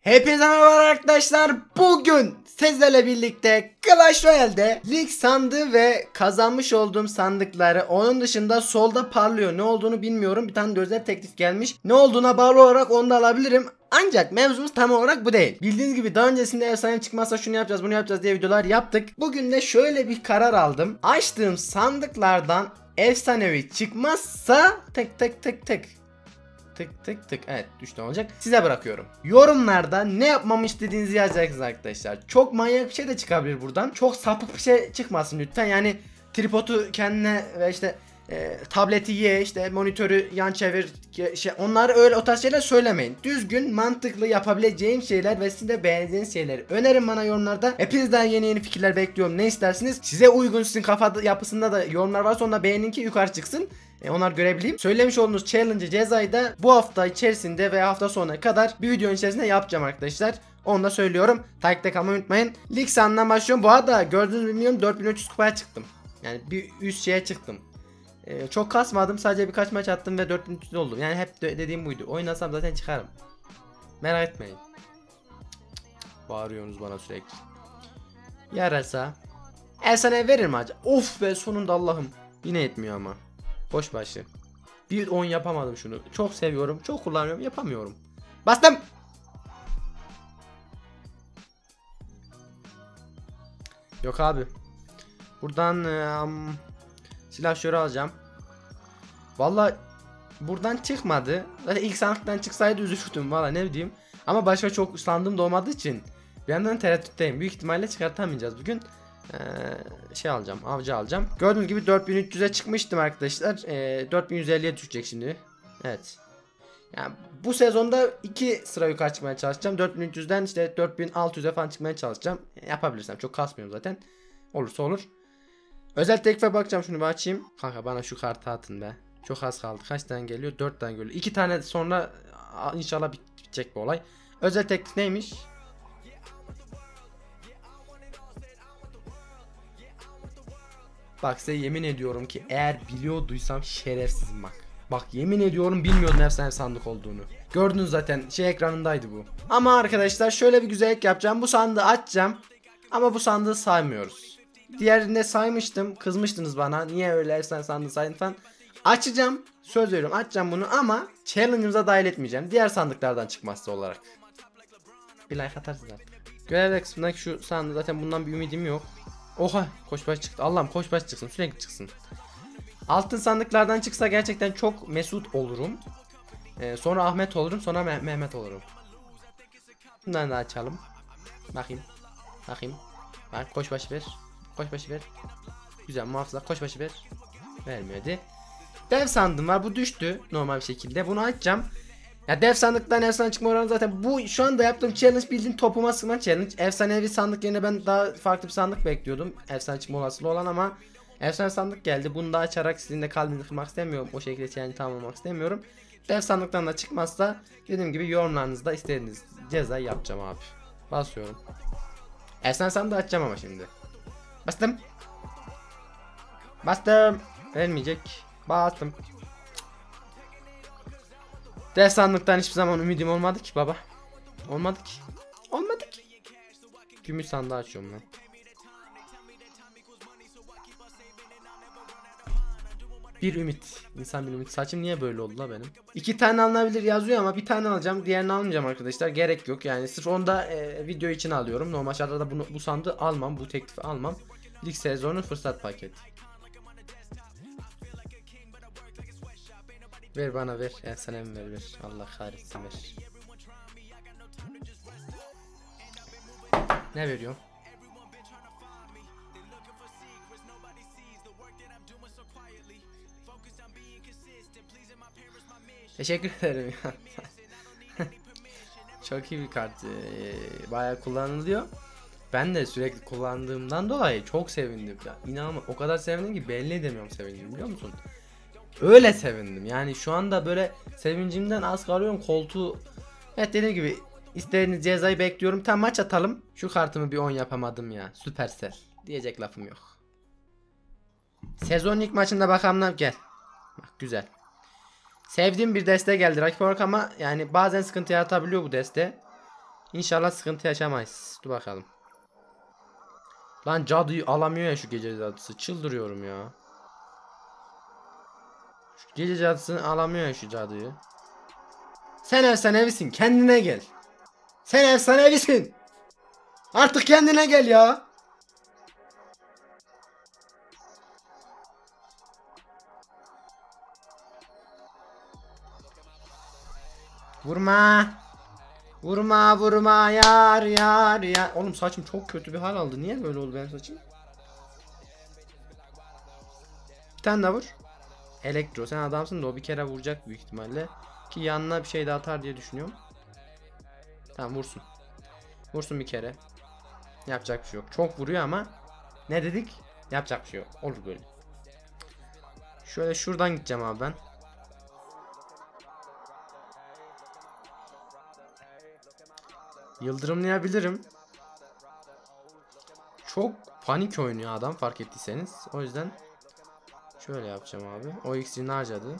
Hepinize merhaba arkadaşlar. Bugün sizlerle birlikte Clash Royale'de lig sandığı ve kazanmış olduğum sandıkları onun dışında solda parlıyor. Ne olduğunu bilmiyorum. Bir tane özel teklif gelmiş. Ne olduğuna bağlı olarak onu da alabilirim. Ancak mevzumuz tam olarak bu değil. Bildiğiniz gibi daha öncesinde efsane çıkmazsa şunu yapacağız bunu yapacağız diye videolar yaptık. Bugün de şöyle bir karar aldım. Açtığım sandıklardan efsanevi çıkmazsa tek tek tek tek tık tık tık. Evet düştü olacak. Size bırakıyorum. Yorumlarda ne yapmamı istediğinizi yazacaksınız arkadaşlar. Çok manyak bir şey de çıkabilir buradan. Çok sapık bir şey çıkmasın lütfen. Yani tripodu kendine ve işte e, tableti ye işte monitörü yan çevir şey onlar öyle o tarz şeyler söylemeyin. Düzgün mantıklı yapabileceğim şeyler ve size beğendiğiniz şeyleri önerin bana yorumlarda. Hepinizden yeni yeni fikirler bekliyorum. Ne istersiniz? Size uygun sizin kafa yapısında da yorumlar varsa onunla beğenin ki yukarı çıksın. E, onlar görebileyim. Söylemiş olduğunuz challenge cezayı da bu hafta içerisinde veya hafta sonuna kadar bir videonun içerisinde yapacağım arkadaşlar. Onu da söylüyorum. Takipte kalmayı unutmayın. Lig sandan başlıyorum. Bu arada gördüğünüz bilmiyorum 4300 kupaya çıktım. Yani bir üst şeye çıktım. Ee, çok kasmadım. Sadece birkaç maç attım ve 4300 oldum. Yani hep de dediğim buydu. Oynasam zaten çıkarım. Merak etmeyin. Bağırıyorsunuz bana sürekli. Yarasa. Efsane verir mi acaba? Of be sonunda Allah'ım. Yine yetmiyor ama. Boş başı. Bir 10 yapamadım şunu. Çok seviyorum. Çok kullanıyorum. Yapamıyorum. Bastım. Yok abi. Buradan um, silah şöyle alacağım. Valla buradan çıkmadı. Zaten ilk sandıktan çıksaydı üzülürdüm valla ne diyeyim. Ama başka çok sandığım da olmadığı için bir yandan tereddütteyim. Büyük ihtimalle çıkartamayacağız bugün. Ee, şey alacağım avcı alacağım. Gördüğünüz gibi 4300'e çıkmıştım arkadaşlar. Ee, 4150'ye düşecek şimdi. Evet. Yani bu sezonda iki sıra yukarı çıkmaya çalışacağım. 4300'den işte 4600'e falan çıkmaya çalışacağım. Yapabilirsem çok kasmıyorum zaten. Olursa olur. Özel tekfe bakacağım şunu bir açayım. Kanka bana şu kartı atın be. Çok az kaldı. Kaç tane geliyor? 4 tane geliyor. 2 tane sonra inşallah bitecek bu olay. Özel teklif neymiş? Bak size yemin ediyorum ki eğer biliyorduysam şerefsizim bak. Bak yemin ediyorum bilmiyordum efsane sandık olduğunu. Gördünüz zaten şey ekranındaydı bu. Ama arkadaşlar şöyle bir güzellik yapacağım. Bu sandığı açacağım. Ama bu sandığı saymıyoruz. Diğerinde saymıştım. Kızmıştınız bana. Niye öyle efsane sandığı saydın falan. Açacağım. Söz veriyorum açacağım bunu ama challenge'ımıza dahil etmeyeceğim. Diğer sandıklardan çıkmazsa olarak. Bir like atarsınız artık. Görevler kısmındaki şu sandığı zaten bundan bir ümidim yok. Oha koşbaş çıktı. Allah'ım koşbaş çıksın sürekli çıksın. Altın sandıklardan çıksa gerçekten çok mesut olurum. Ee, sonra Ahmet olurum sonra Meh Mehmet olurum. Bundan da açalım. Bakayım. Bakayım. Bak koşbaşı ver. Koşbaşı ver. Güzel muhafızlar koşbaşı ver. Vermedi. Dev sandım var bu düştü normal bir şekilde. Bunu açacağım. Ya dev sandıktan efsane çıkma oranı zaten bu şu anda yaptığım challenge bildiğin topuma sıkma challenge. Efsanevi sandık yerine ben daha farklı bir sandık bekliyordum. Efsane çıkma olasılığı olan ama efsane sandık geldi. Bunu da açarak sizin de kalbinizi kırmak istemiyorum. O şekilde challenge tamamlamak istemiyorum. Dev sandıktan da çıkmazsa dediğim gibi yorumlarınızda istediğiniz ceza yapacağım abi. Basıyorum. Efsane sandığı açacağım ama şimdi. Bastım. Bastım. Vermeyecek. Bastım. Dev sandıktan hiçbir zaman ümidim olmadı ki baba. Olmadı ki. Olmadı ki. Gümüş sandığı açıyorum lan. Bir ümit. İnsan bir ümit. Saçım niye böyle oldu la benim? İki tane alınabilir yazıyor ama bir tane alacağım. Diğerini almayacağım arkadaşlar. Gerek yok. Yani sırf onda e, video için alıyorum. Normal şartlarda bunu, bu sandığı almam. Bu teklifi almam. Lig sezonu fırsat paket. Ver bana ver. Efsanem ver ver. Allah kahretsin ver. Ne veriyor? Teşekkür ederim ya. Çok iyi bir kart. Ee, bayağı kullanılıyor. Ben de sürekli kullandığımdan dolayı çok sevindim. Ya, inanma o kadar sevindim ki belli edemiyorum sevindim biliyor musun? Öyle sevindim. Yani şu anda böyle sevincimden az kalıyorum koltuğu. Evet dediğim gibi istediğiniz cezayı bekliyorum. Tam maç atalım. Şu kartımı bir 10 yapamadım ya. Süpersel. Diyecek lafım yok. Sezon ilk maçında bakalım gel. Bak güzel. Sevdiğim bir deste geldi rakip olarak ama yani bazen sıkıntı yaratabiliyor bu deste. İnşallah sıkıntı yaşamayız. Dur bakalım. Lan cadıyı alamıyor ya şu gece cadısı. Çıldırıyorum ya. Gece cadısını alamıyor şu cadıyı. Sen efsanevisin. Kendine gel. Sen efsanevisin. Artık kendine gel ya. Vurma. Vurma vurma yar yar yar. Oğlum saçım çok kötü bir hal aldı. Niye böyle oldu benim saçım? Bir tane daha vur. Elektro sen adamsın da o bir kere vuracak büyük ihtimalle. Ki yanına bir şey de atar diye düşünüyorum. Tamam vursun. Vursun bir kere. Yapacak bir şey yok. Çok vuruyor ama ne dedik? Yapacak bir şey yok. Olur böyle. Şöyle şuradan gideceğim abi ben. Yıldırımlayabilirim. Çok panik oynuyor adam fark ettiyseniz. O yüzden şöyle yapacağım abi. O iksirini harcadı.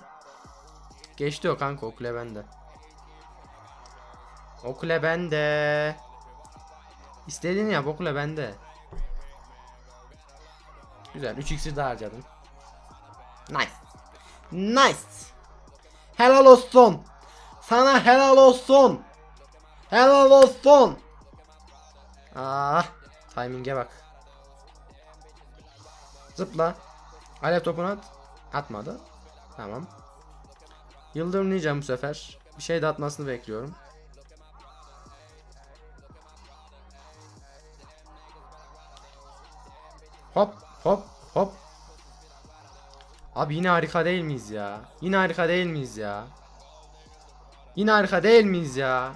Geçti o kanka o kule bende. O kule bende. İstediğini yap o kule bende. Güzel 3 iksir daha harcadım. Nice. Nice. Helal olsun. Sana helal olsun. Helal olsun. Ah, timing'e bak. Zıpla. Alev topunu at. Atmadı. Tamam. Yıldırımlayacağım bu sefer. Bir şey de atmasını bekliyorum. Hop hop hop. Abi yine harika değil miyiz ya? Yine harika değil miyiz ya? Yine harika değil miyiz ya?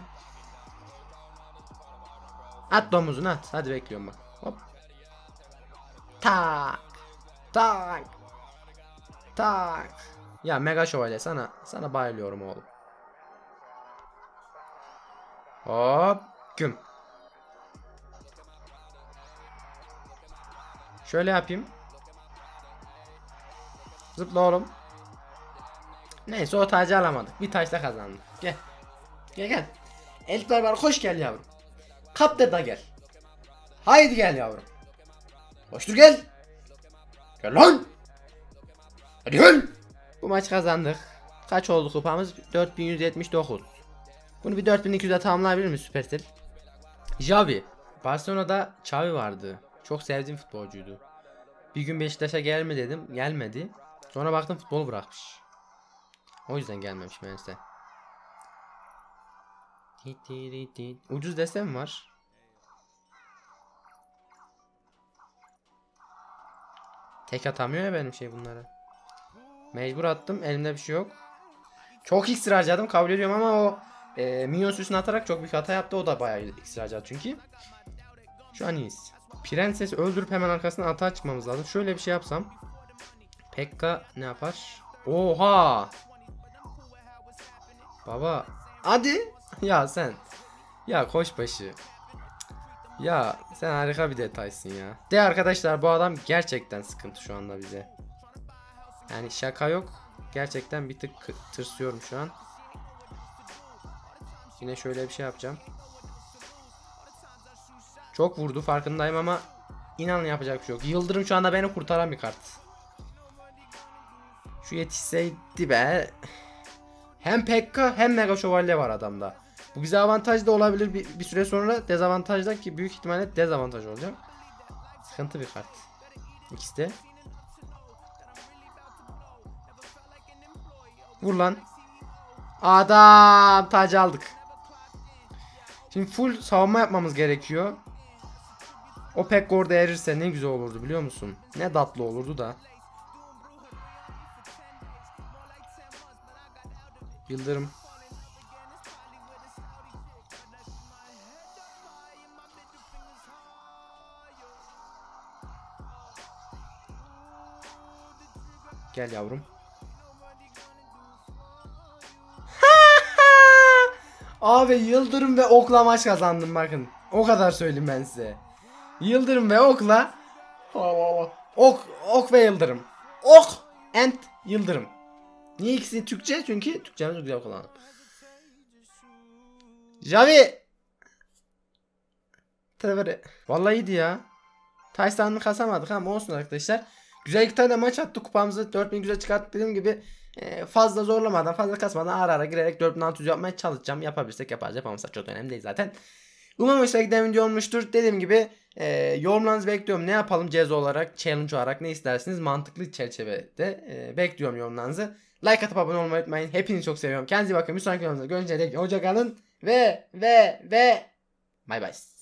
At domuzunu at. Hadi bekliyorum bak. Hop. Tak. Tak. Tak. Ya mega şövalye sana sana bayılıyorum oğlum. Hop. Güm. Şöyle yapayım. Zıpla oğlum. Neyse o tacı alamadık. Bir taşla kazandık. Gel. Gel gel. Elifler var hoş gel yavrum. Kaptır da gel. Haydi gel yavrum. Koştur gel. Gel lan. Hadi gel. Bu maç kazandık. Kaç oldu kupamız? 4179. Bunu bir 4200'e tamamlayabilir mi Supercell? Javi. Barcelona'da Xavi vardı. Çok sevdiğim futbolcuydu. Bir gün Beşiktaş'a gelme dedim. Gelmedi. Sonra baktım futbol bırakmış. O yüzden gelmemiş meğerse. Ucuz desem var. Tek atamıyor ya benim şey bunlara. Mecbur attım. Elimde bir şey yok. Çok iksir harcadım kabul ediyorum ama o e, minyon süsünü atarak çok büyük hata yaptı. O da bayağı iksir harcadı çünkü. Şu an iyiyiz. Prenses öldürüp hemen arkasına atağa çıkmamız lazım. Şöyle bir şey yapsam. Pekka ne yapar? Oha! Baba. Hadi. Ya sen. Ya koşbaşı. Ya sen harika bir detaysın ya. De arkadaşlar bu adam gerçekten sıkıntı şu anda bize. Yani şaka yok. Gerçekten bir tık tırsıyorum şu an. Yine şöyle bir şey yapacağım. Çok vurdu farkındayım ama inanın yapacak bir şey yok. Yıldırım şu anda beni kurtaran bir kart. Şu yetişseydi be. Hem Pekka hem Mega Şövalye var adamda. Bu bize avantaj da olabilir bir, bir süre sonra dezavantaj da ki büyük ihtimalle dezavantaj olacak. Sıkıntı bir kart. İkisi de. Vur lan. Adam tacı aldık. Şimdi full savunma yapmamız gerekiyor. O pek orada erirse ne güzel olurdu biliyor musun? Ne tatlı olurdu da. Yıldırım. Gel yavrum. Abi yıldırım ve okla maç kazandım bakın. O kadar söyleyeyim ben size. Yıldırım ve okla. Ok, ok ve yıldırım. Ok and yıldırım. Niye ikisi Türkçe? Çünkü Türkçemizi güzel kullanalım. Javi. Trevor. Vallahi iyiydi ya. Taysan'ı kasamadık ama olsun arkadaşlar. Güzel iki tane maç attık kupamızı 4000 güzel çıkarttık dediğim gibi e, fazla zorlamadan fazla kasmadan ara ara girerek 4600 yapmaya çalışacağım. Yapabilirsek yaparız yapamazsak çok önemli değil zaten. Umarım hoşuna giden video olmuştur. Dediğim gibi e, yorumlarınızı bekliyorum. Ne yapalım ceza olarak, challenge olarak ne istersiniz? Mantıklı çerçevede e, bekliyorum yorumlarınızı. Like atıp abone olmayı unutmayın. Hepinizi çok seviyorum. Kendinize bakın. Bir sonraki videomuzda görüşene dek hoşçakalın. Ve ve ve bye bye.